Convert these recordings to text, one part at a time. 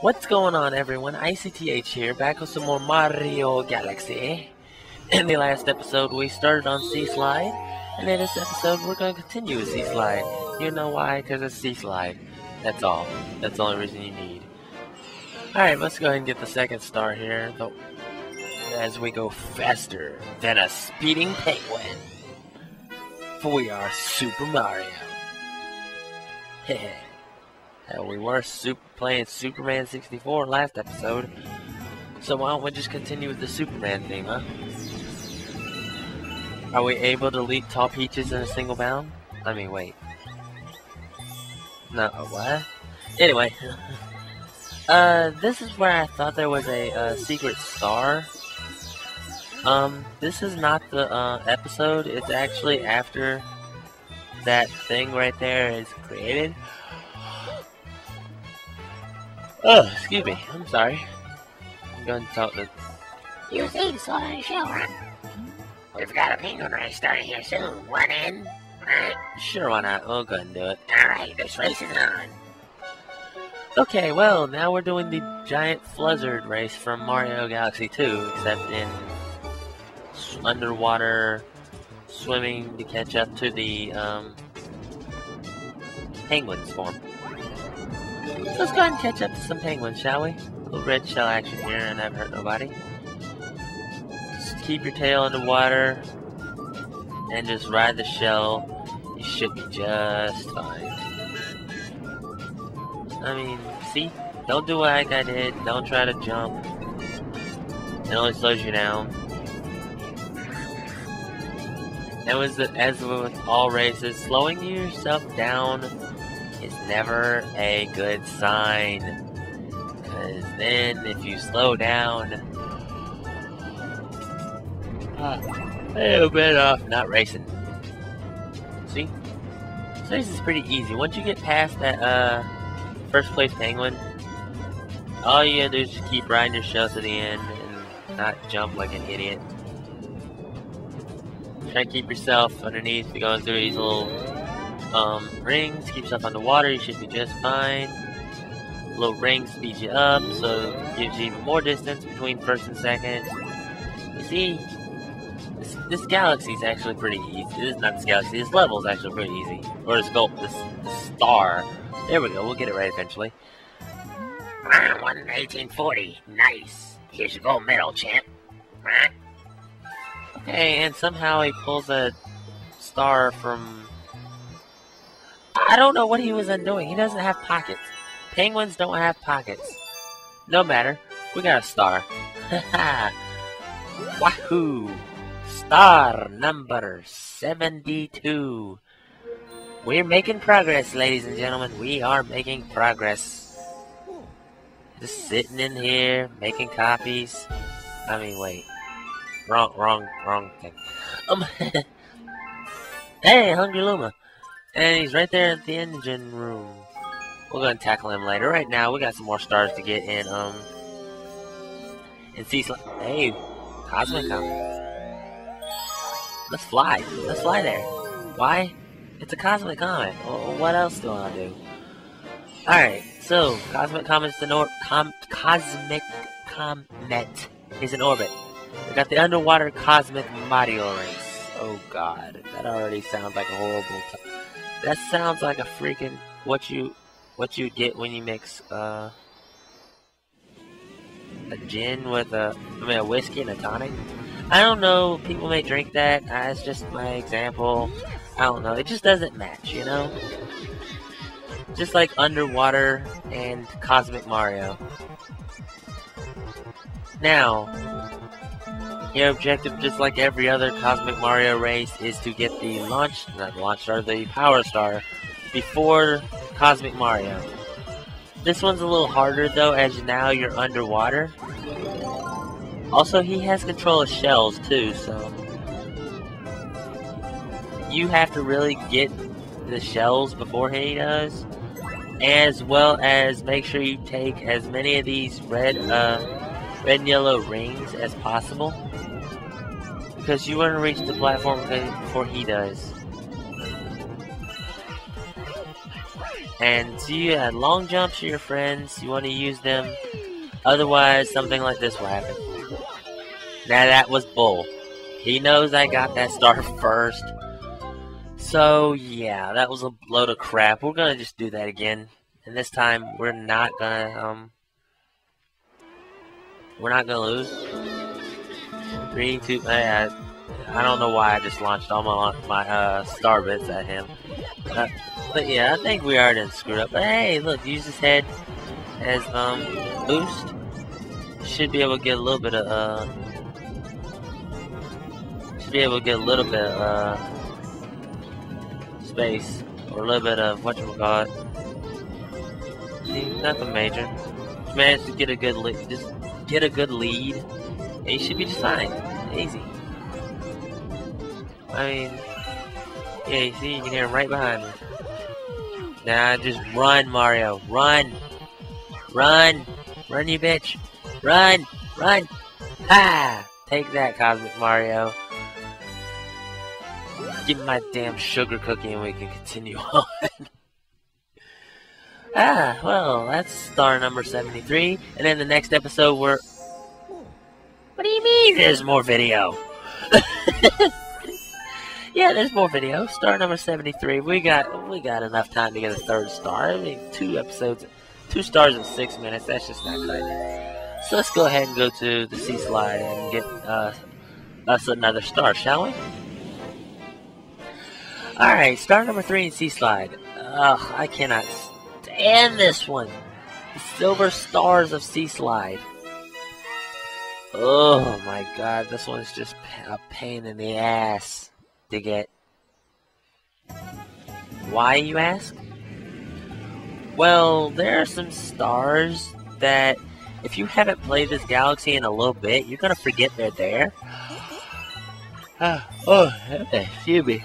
What's going on everyone? ICTH here, back with some more Mario Galaxy. In the last episode we started on Sea Slide, and in this episode we're going to continue with Sea Slide. You know why? Because it's Sea Slide. That's all. That's the only reason you need. Alright, let's go ahead and get the second star here, but as we go faster than a speeding penguin. For we are Super Mario. We were super playing Superman 64 last episode. So why don't we just continue with the Superman theme, huh? Are we able to leap tall peaches in a single bound? I mean, wait. No, what? Anyway. Uh, this is where I thought there was a, uh, secret star. Um, this is not the, uh, episode. It's actually after that thing right there is created. Oh, excuse me. I'm sorry. I'm going to talk to... You see the slide show, right? We've got a penguin race starting here soon. One in, right? Sure, why not? We'll go ahead and do it. Alright, this race is on. Okay, well, now we're doing the giant Fluzzard race from Mario Galaxy 2, except in underwater swimming to catch up to the um, penguins form. Let's go ahead and catch up to some penguins, shall we? A little red shell action here and never hurt nobody. Just keep your tail in the water and just ride the shell. You should be just fine. I mean, see? Don't do like I did. Don't try to jump. It only slows you down. That was the, as with all races, slowing yourself down is never a good sign. Because then, if you slow down, uh, you're better off not racing. See? So this is pretty easy. Once you get past that uh, first place penguin, all you gotta do is just keep riding your shell to the end and not jump like an idiot. Try to keep yourself underneath, going through these little um, rings, keep yourself underwater, you should be just fine. Little rings speed you up, so gives you even more distance between first and second. You see, this, this galaxy is actually pretty easy. This is not this galaxy, this level is actually pretty easy. Or this gold, this, this star. There we go, we'll get it right eventually. Round one in 1840. Nice. Here's your gold medal, champ. Okay, and somehow he pulls a star from... I don't know what he was undoing. He doesn't have pockets. Penguins don't have pockets. No matter. We got a star. Wahoo! Star number 72. We're making progress, ladies and gentlemen. We are making progress. Just sitting in here, making copies. I mean, wait. Wrong, wrong, wrong thing. Um, hey, Hungry Luma. And he's right there at the engine room. We're gonna tackle him later. Right now, we got some more stars to get in, um... In Sea Hey, Cosmic Comet. Let's fly. Let's fly there. Why? It's a Cosmic Comet. Well, what else do I do? Alright, so, Cosmic Comet's com Cosmic Comet is in orbit. We got the underwater Cosmic Mario race. Oh god, that already sounds like a horrible That sounds like a freaking what you what you get when you mix uh a gin with a I mean a whiskey and a tonic. I don't know, people may drink that, it's just my example. I don't know, it just doesn't match, you know? Just like underwater and Cosmic Mario. Now, your objective, just like every other Cosmic Mario race, is to get the launch, not the launch star, the Power Star, before Cosmic Mario. This one's a little harder though, as now you're underwater. Also, he has control of shells too, so... You have to really get the shells before he does. As well as make sure you take as many of these red, uh, red and yellow rings as possible. Because you want to reach the platform before he does. And so you had long jumps to your friends, you want to use them, otherwise something like this will happen. Now that was bull. He knows I got that star first. So yeah, that was a load of crap. We're gonna just do that again. And this time we're not gonna um we're not gonna lose. Three, two, I, I don't know why I just launched all my my uh, star bits at him. Uh, but yeah, I think we are done screwed up. But hey, look, use his head as um boost. Should be able to get a little bit of uh should be able to get a little bit of uh space or a little bit of what you call it. Nothing major. Just managed to get a good lead. Just get a good lead. You should be just fine. Easy. I mean, yeah, you see, you can hear him right behind me. Now, just run, Mario. Run! Run! Run, you bitch! Run! Run! Ah! Take that, Cosmic Mario. Give my damn sugar cookie and we can continue on. ah, well, that's star number 73. And then the next episode, we're... What do you mean there's more video? yeah, there's more video. Star number 73. We got we got enough time to get a third star. I mean, two episodes, two stars in six minutes. That's just not good. So let's go ahead and go to the sea slide and get uh, us another star, shall we? Alright, star number three in Sea Slide. Ugh, I cannot stand this one. The Silver Stars of Sea Slide. Oh my god, this one's just a pain in the ass to get. Why, you ask? Well, there are some stars that, if you haven't played this galaxy in a little bit, you're gonna forget they're there. Oh, excuse me.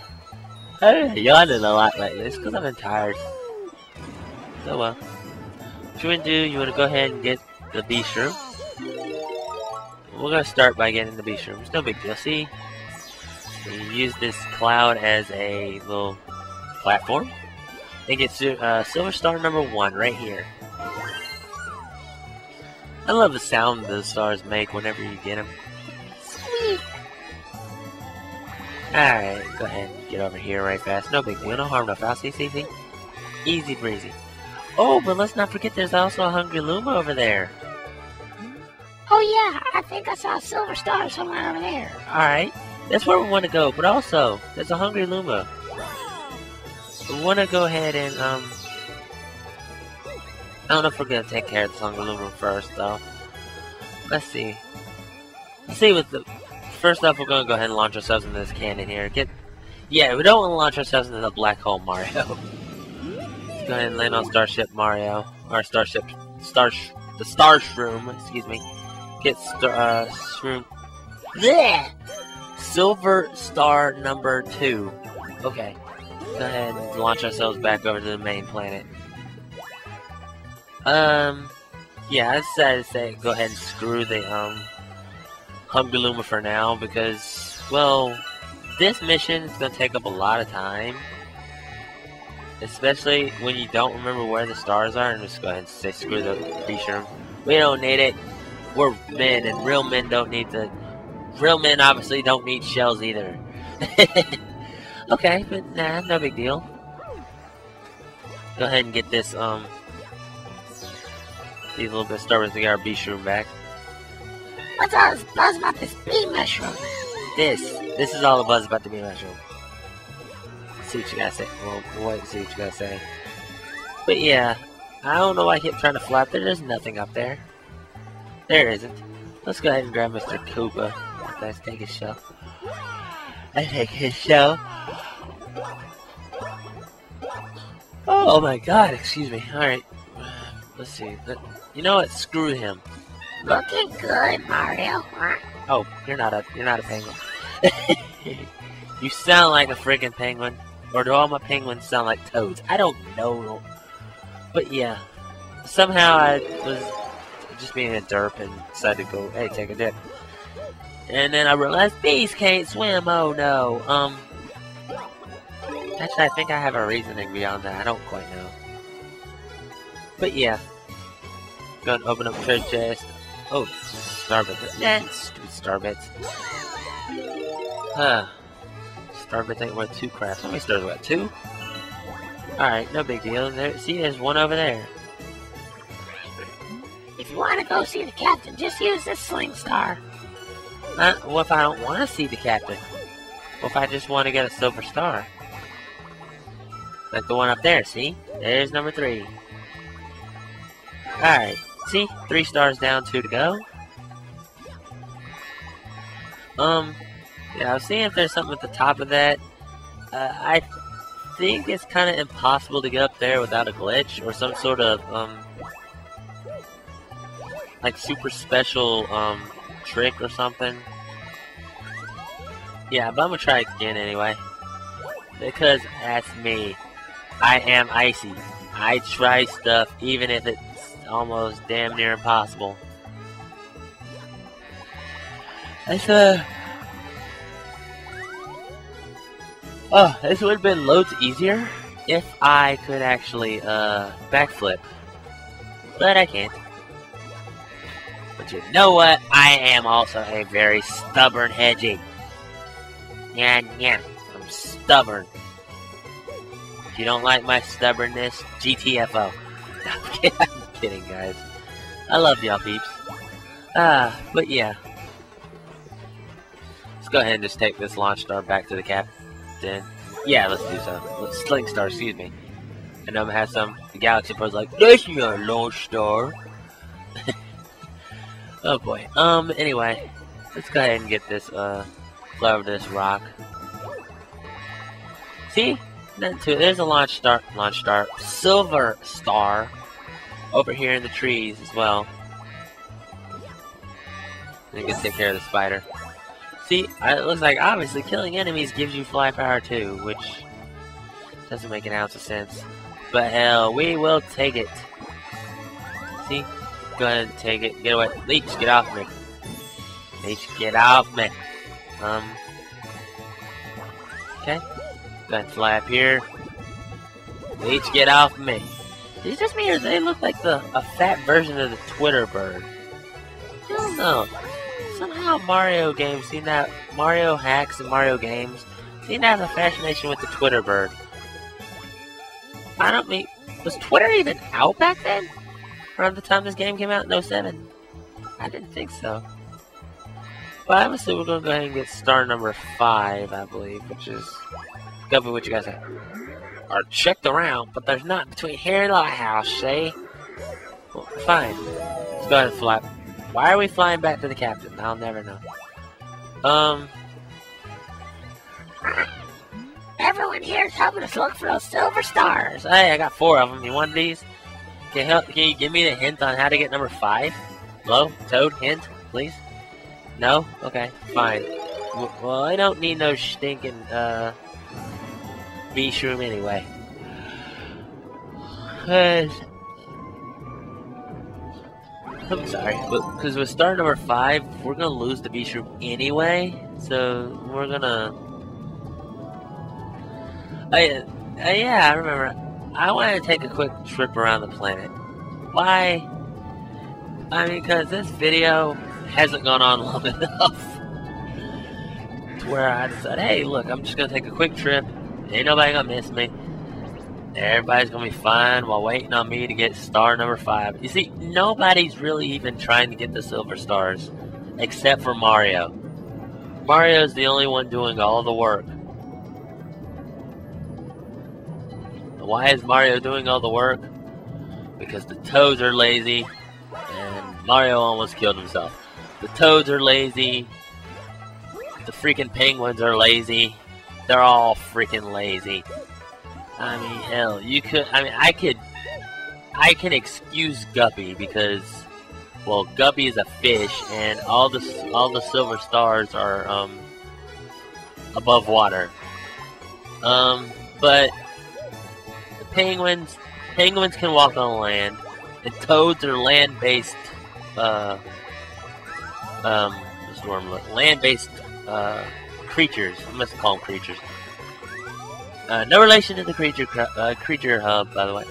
Been yawning a lot lately. It's because I've been tired. So well. What you want to do, you want to go ahead and get the bee shroom. We're to start by getting the bee shroom. It's no big deal. See? Use this cloud as a little platform. And get uh, Silver Star number one right here. I love the sound the stars make whenever you get them. Alright, go ahead and get over here right fast. No big deal, no harm, no foul. See, see, see? Easy breezy. Oh, but let's not forget there's also a Hungry Luma over there. Oh yeah, I think I saw a silver star somewhere over there. Alright, that's where we want to go, but also, there's a Hungry Luma. We want to go ahead and, um... I don't know if we're going to take care of this Hungry Luma first, though. Let's see. Let's see what the first off, we're going to go ahead and launch ourselves into this cannon here. Get, Yeah, we don't want to launch ourselves into the black hole Mario. Let's go ahead and land on Starship Mario. Or Starship... Star... The Star Shroom, excuse me. Get Star... Uh, Shroom... Blech! Silver Star number two. Okay. Go ahead and launch ourselves back over to the main planet. Um... Yeah, I decided to say go ahead and screw the, um... Hungry Luma for now because, well, this mission is going to take up a lot of time. Especially when you don't remember where the stars are and just go ahead and say screw the feature. We don't need it. We're men and real men don't need to. Real men obviously don't need shells either. okay, but nah, no big deal. Go ahead and get this, um... These little bit starters to get our bee shroom back. What's all this buzz about this bee mushroom? This. This is all the buzz about the bee mushroom. Let's see what you gotta say. Well, we'll wait and see what you gotta say. But yeah, I don't know why I keep trying to flap there. There's nothing up there. There isn't. Let's go ahead and grab Mr. Koopa. Let's take his shell. I take his shell. Oh my god, excuse me. Alright. Let's see. You know what? Screw him. Looking good, Mario. Oh, you're not a you're not a penguin. you sound like a freaking penguin. Or do all my penguins sound like toads? I don't know. But yeah. Somehow I was just being a derp and decided to go, hey, take a dip. And then I realized bees can't swim. Oh no. Um. Actually, I think I have a reasoning beyond that. I don't quite know. but yeah. Go and open up treasure chest. Oh, starbits. Nah, stupid starbits. Huh. Starbits ain't worth two crafts. How many stars got? Two? Alright, no big deal. There, see, there's one over there. If you want to go see the captain, just use this sling star. Uh, what if I don't want to see the captain? What if I just want to get a silver star? Like the one up there, see? There's number three. Alright, see? Three stars down, two to go. Um, yeah, I was seeing if there's something at the top of that. Uh, I think it's kind of impossible to get up there without a glitch or some sort of, um, like super special, um, trick or something. Yeah, but I'm gonna try it again anyway. Because that's me. I am icy. I try stuff even if it's almost damn near impossible. That's uh Oh, this would have been loads easier if I could actually uh backflip. But I can't. But you know what? I am also a very stubborn hedgie. Yeah, yeah. I'm stubborn. If you don't like my stubbornness, GTFO. I'm kidding, guys. I love y'all peeps. Ah, but yeah. Let's go ahead and just take this launch star back to the captain. Yeah, let's do so. Let's sling star, excuse me. And I'm gonna have some the Galaxy Pro's like, that's a launch star. oh boy. Um, anyway, let's go ahead and get this, uh, flow over this rock. See? Nothing to it. There's a launch star, launch star, silver star over here in the trees as well. You can take care of the spider. See, it looks like obviously killing enemies gives you fly power too, which doesn't make an ounce of sense. But hell, we will take it. See? Go ahead take it. Get away. Leech, get off me. Leech, get off me. Um. Okay. Go ahead fly up here. Leech, get off me. Is it just me or they look like the a fat version of the Twitter bird? I don't know. Somehow Mario games seem to have Mario hacks and Mario games seem to have a fascination with the Twitter bird. I don't mean was Twitter even out back then? Around the time this game came out in 07? I didn't think so. But obviously we're gonna go ahead and get star number five, I believe, which is go for what you guys have. Are checked around, but there's not between here and Lighthouse, see? Well, fine. Let's go ahead and fly. Why are we flying back to the captain? I'll never know. Um. Everyone here is helping us look for those silver stars. Hey, I got four of them. You want these? Can help, can you give me the hint on how to get number five? Hello? Toad? Hint, please? No? Okay, fine. Well, I don't need no stinking, uh, bee shroom anyway. I'm sorry, but because with star number five, we're gonna lose the bee shroom anyway, so we're gonna. I, uh, yeah, I remember. I wanted to take a quick trip around the planet. Why? I mean, because this video hasn't gone on long enough to where I decided, hey, look, I'm just gonna take a quick trip. Ain't nobody gonna miss me. Everybody's gonna be fine while waiting on me to get star number five. You see, nobody's really even trying to get the silver stars, except for Mario. Mario's the only one doing all the work. Why is Mario doing all the work? Because the Toads are lazy, and Mario almost killed himself. The Toads are lazy, the freaking Penguins are lazy, they're all freaking lazy. I mean, hell, you could. I mean, I could. I can excuse Guppy because, well, Guppy is a fish, and all the all the silver stars are um above water. Um, but penguins, penguins can walk on land. The toads are land-based. Uh, um? Land-based uh, creatures. I must call them creatures. Uh, no relation to the creature uh, creature hub, by the way.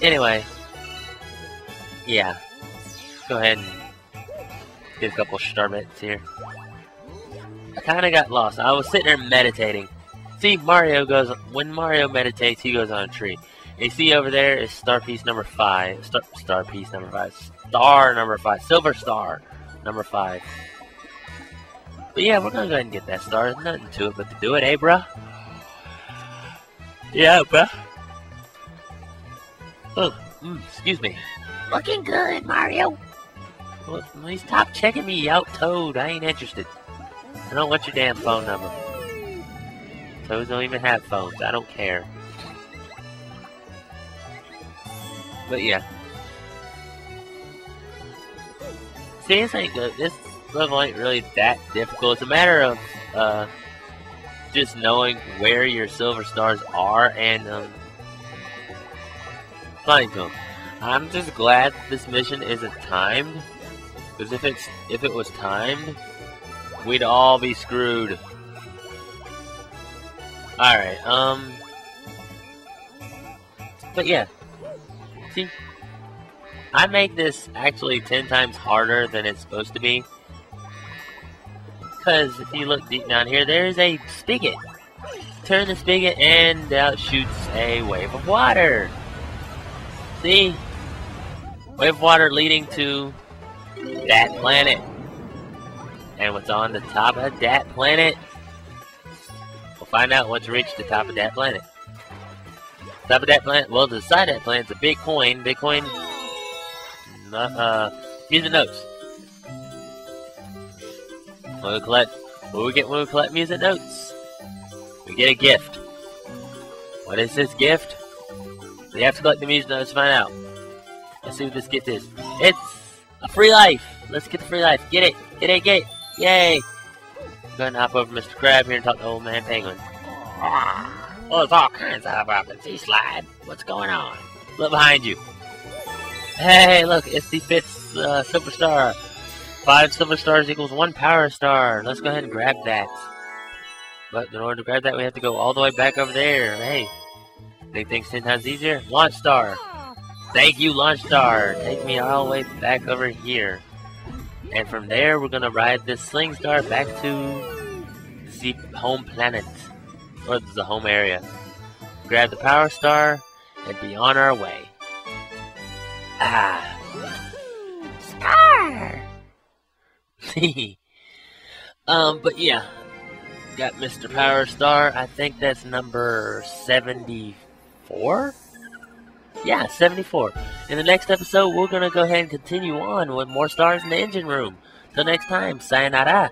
Anyway, yeah. Go ahead and get a couple star bits here. I kind of got lost. I was sitting there meditating. See, Mario goes, when Mario meditates, he goes on a tree. See over there is star piece number five. Star, star piece number five. Star number five. Silver star number five. But yeah, we're gonna go ahead and get that star. There's nothing to it but to do it, eh, bruh? Yeah, bruh. Oh, mm, excuse me. Looking good, Mario. Well, please stop checking me out, Toad. I ain't interested. I don't want your damn phone number. Toads don't even have phones. I don't care. But yeah. See, this ain't good. This level ain't really that difficult. It's a matter of uh, just knowing where your silver stars are and um, finding them. I'm just glad this mission isn't timed, because if it's if it was timed, we'd all be screwed. All right, um, but yeah, see, I made this actually ten times harder than it's supposed to be. Because if you look deep down here, there's a spigot. Turn the spigot and out shoots a wave of water. See? Wave of water leading to that planet. And what's on the top of that planet? We'll find out once we reach the top of that planet. Of that planet, well, the side that planet's a Bitcoin. Bitcoin, uh, uh, music notes. When we collect, what we get when we collect music notes? We get a gift. What is this gift? We have to collect the music notes to find out. Let's see what this gift is. It's a free life. Let's get the free life. Get it. Get it. Get it. Yay. Go and hop over Mr. Crab here and talk to old man Penguin. Well, there's all kinds of Sea Slide. What's going on? Look behind you. Hey, look, it's the fifth uh, star. Five silver stars equals one power star. Let's go ahead and grab that. But in order to grab that, we have to go all the way back over there. Hey, make things ten times easier. Launch star. Thank you, Launch Star. Take me all the way back over here. And from there, we're to ride this Sling Star back to the home planet. Or the home area. Grab the Power Star and be on our way. Ah. Star! um, but yeah. Got Mr. Power Star. I think that's number 74? Yeah, 74. In the next episode, we're going to go ahead and continue on with more stars in the engine room. Till next time, sayonara.